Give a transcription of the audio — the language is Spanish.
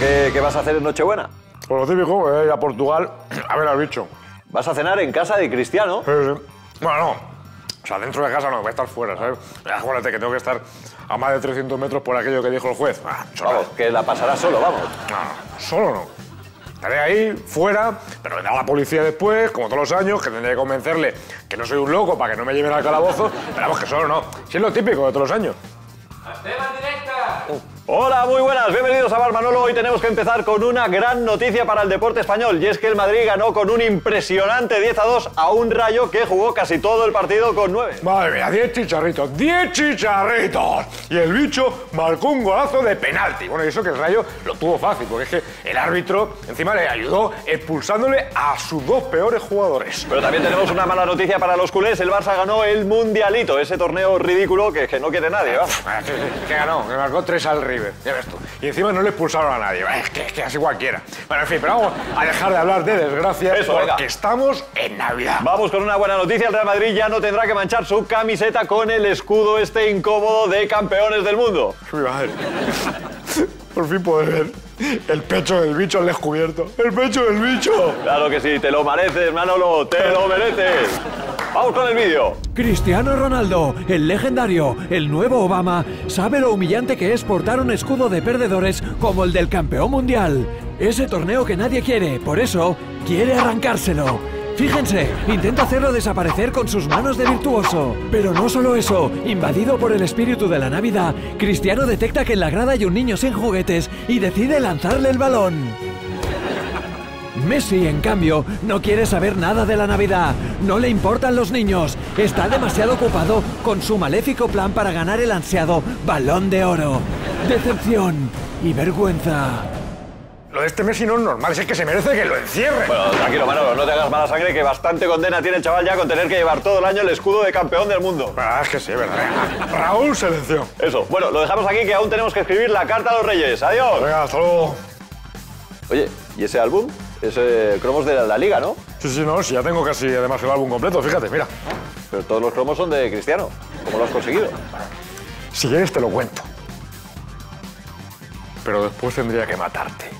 ¿qué, qué vas a hacer en Nochebuena? Por lo típico, voy a ir a Portugal a ver al bicho. ¿Vas a cenar en casa de Cristiano? Sí, sí. Bueno, no. O sea, dentro de casa no, voy a estar fuera, ¿sabes? Acuérdate que tengo que estar a más de 300 metros por aquello que dijo el juez. Ah. Vamos, que la pasarás solo, vamos. No, no, solo no. Estaré ahí, fuera, pero vendrá la policía después, como todos los años, que tendré que convencerle que no soy un loco para que no me lleven al calabozo. Pero vamos, que solo no. Si es lo típico de todos los años. Hola, muy buenas, bienvenidos a Bar Manolo. Hoy tenemos que empezar con una gran noticia para el deporte español y es que el Madrid ganó con un impresionante 10 a 2 a un Rayo que jugó casi todo el partido con 9. Madre mía, 10 chicharritos, 10 chicharritos. Y el bicho marcó un golazo de penalti. Bueno, y eso que el Rayo lo tuvo fácil, porque es que el árbitro encima le ayudó expulsándole a sus dos peores jugadores. Pero también tenemos una mala noticia para los culés. El Barça ganó el Mundialito, ese torneo ridículo que, que no quiere nadie. ¿va? Ah, ¿Qué, qué ganó? Que marcó 3 al River. Ya ves tú. Y encima no le expulsaron a nadie. Es que, es que así cualquiera. Bueno, en fin, pero vamos a dejar de hablar de desgracia Eso, porque venga. estamos en Navidad. Vamos con una buena noticia. El Real Madrid ya no tendrá que manchar su camiseta con el escudo este incómodo de campeones del mundo. Mi madre. Por fin poder ver el pecho del bicho al descubierto. ¡El pecho del bicho! Claro que sí, te lo mereces, Manolo, te lo mereces. Con el vídeo. Cristiano Ronaldo, el legendario, el nuevo Obama, sabe lo humillante que es portar un escudo de perdedores como el del campeón mundial. Ese torneo que nadie quiere, por eso quiere arrancárselo. Fíjense, intenta hacerlo desaparecer con sus manos de virtuoso. Pero no solo eso, invadido por el espíritu de la Navidad, Cristiano detecta que en la grada hay un niño sin juguetes y decide lanzarle el balón. Messi, en cambio, no quiere saber nada de la Navidad. No le importan los niños. Está demasiado ocupado con su maléfico plan para ganar el ansiado balón de oro. Decepción y vergüenza. Lo de este Messi no es normal, es que se merece que lo encierren. Bueno, tranquilo, Manolo, no te hagas mala sangre, que bastante condena tiene el chaval ya con tener que llevar todo el año el escudo de campeón del mundo. Ah, es que sí, ¿verdad? Raúl Selección. Eso, bueno, lo dejamos aquí que aún tenemos que escribir la carta a los reyes. Adiós. Venga, hasta luego. Oye, ¿y ese álbum? Ese cromos de la, la liga, ¿no? Sí, sí, no, si ya tengo casi además el álbum completo, fíjate, mira. Pero todos los cromos son de Cristiano. ¿Cómo lo has conseguido? Si quieres te lo cuento. Pero después tendría que matarte.